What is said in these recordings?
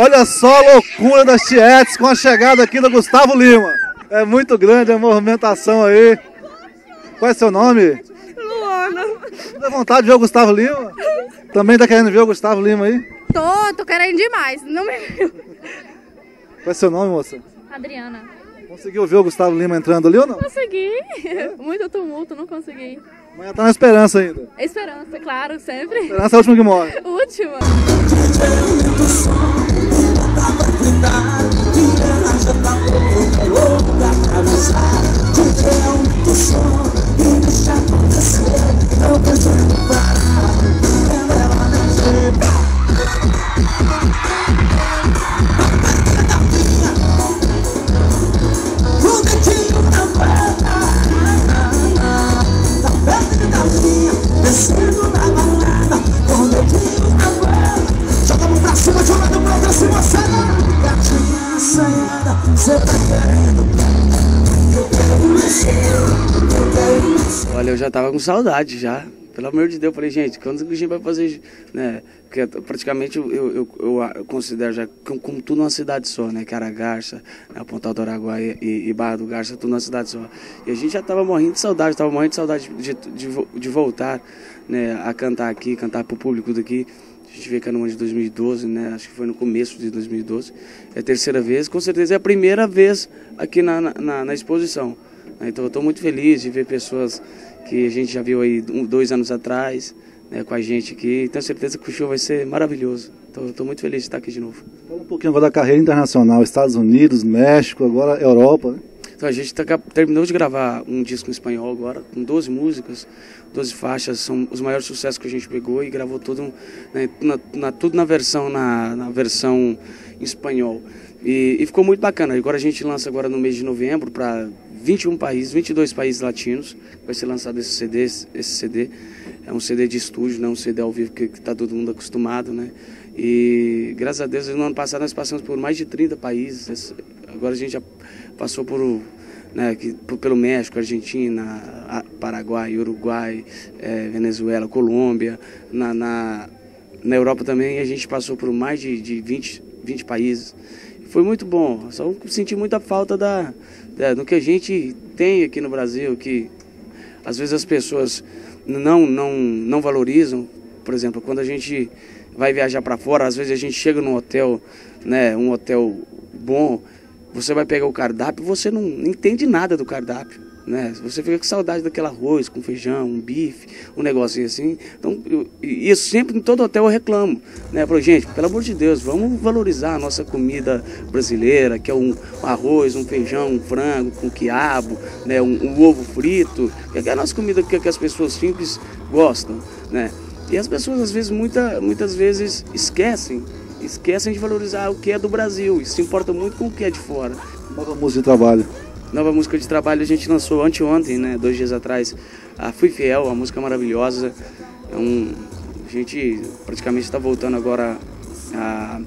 Olha só a loucura das tietes com a chegada aqui do Gustavo Lima. É muito grande a movimentação aí. Qual é seu nome? Luana. Dá vontade de ver o Gustavo Lima? Também tá querendo ver o Gustavo Lima aí? Tô, tô querendo demais. Não me viu. Qual é seu nome, moça? Adriana. Conseguiu ver o Gustavo Lima entrando ali ou não? Consegui. Muito tumulto, não consegui. Amanhã tá na esperança ainda. Esperança, claro, sempre. Esperança é a última que morre. Última. side. Olha, eu já tava com saudade já. Pelo amor de Deus, eu falei, gente, quando que a gente vai fazer, né? Porque praticamente eu, eu, eu, eu considero já como, tudo uma cidade só, né? Que era Garça, né? Pontal do Araguaia e, e Barra do Garça, tudo uma cidade só. E a gente já tava morrendo de saudade, tava morrendo de saudade de, de, de voltar, né? A cantar aqui, cantar pro público daqui. A gente veio cá no ano de 2012, né? Acho que foi no começo de 2012. É a terceira vez, com certeza é a primeira vez aqui na, na, na exposição. Então eu estou muito feliz de ver pessoas que a gente já viu aí um, dois anos atrás, né, com a gente aqui. Tenho certeza que o show vai ser maravilhoso. Então eu estou muito feliz de estar aqui de novo. Fala um pouquinho agora da carreira internacional. Estados Unidos, México, agora Europa. Né? Então a gente tá, terminou de gravar um disco em espanhol agora, com 12 músicas, 12 faixas, são os maiores sucessos que a gente pegou e gravou tudo, né, na, na, tudo na versão, na, na versão em espanhol. E, e, ficou muito bacana. Agora a gente lança agora no mês de novembro para 21 países, 22 países latinos. Vai ser lançado esse CD, esse CD. É um CD de estúdio, não um CD ao vivo que está todo mundo acostumado, né? E graças a Deus, no ano passado nós passamos por mais de 30 países. Agora a gente já passou por né, pelo México, Argentina, Paraguai, Uruguai, é, Venezuela, Colômbia, na, na, na, Europa também a gente passou por mais de, de 20, 20 países. Foi muito bom, só senti muita falta da, da, do que a gente tem aqui no Brasil, que às vezes as pessoas não, não, não valorizam. Por exemplo, quando a gente vai viajar para fora, às vezes a gente chega num hotel, né, um hotel bom, você vai pegar o cardápio, você não entende nada do cardápio, né? Você fica com saudade daquele arroz com feijão, um bife, um negocinho assim. Então, isso sempre em todo hotel eu reclamo, né? Falo, gente, pelo amor de Deus, vamos valorizar a nossa comida brasileira, que é um, arroz, um feijão, um frango com quiabo, né? Um, um ovo frito, que é a nossa comida que, que as pessoas simples gostam, né? E as pessoas às vezes muita, muitas vezes esquecem esquecem de valorizar o que é do Brasil e se importa muito com o que é de fora. Nova música de trabalho. Nova música de trabalho a gente lançou anteontem, né, dois dias atrás, a Fui Fiel, uma música maravilhosa. É um, a gente praticamente está voltando agora a,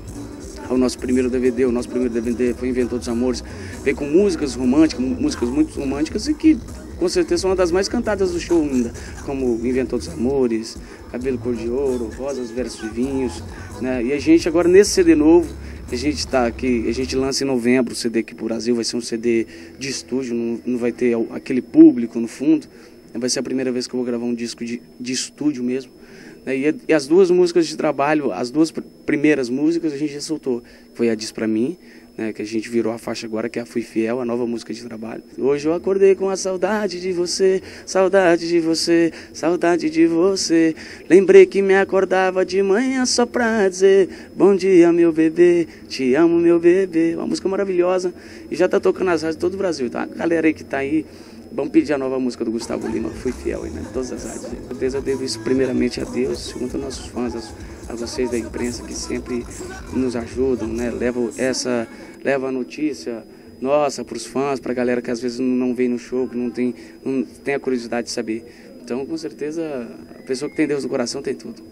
ao nosso primeiro DVD. O nosso primeiro DVD foi Inventou dos Amores. Veio com músicas românticas, músicas muito românticas e que com certeza uma das mais cantadas do show ainda, como Inventou dos Amores, Cabelo Cor de Ouro, Rosas versus Vinhos, né? E a gente agora nesse CD novo, a gente está aqui, a gente lança em novembro o CD aqui pro Brasil, vai ser um CD de estúdio, não, não vai ter aquele público no fundo, vai ser a primeira vez que eu vou gravar um disco de, de estúdio mesmo. Né? E, e, as duas músicas de trabalho, as duas primeiras músicas a gente já soltou, foi a Diz Pra Mim, né, que a gente virou a faixa agora, que é a Fui Fiel, a nova música de trabalho. Hoje eu acordei com a saudade de você, saudade de você, saudade de você. Lembrei que me acordava de manhã só pra dizer Bom dia, meu bebê, te amo, meu bebê. Uma música maravilhosa e já tá tocando nas rádios de todo o Brasil, tá? A galera aí que tá aí, vamos pedir a nova música do Gustavo Lima, Fui Fiel, aí, né? Todas as rádios. Com certeza eu devo isso primeiramente a Deus, segundo aos nossos fãs, a vocês da imprensa que sempre nos ajudam, né? Levam essa, leva a notícia nossa para os fãs, para a galera que às vezes não vem no show, que não tem, não tem a curiosidade de saber. Então, com certeza, a pessoa que tem Deus no coração tem tudo.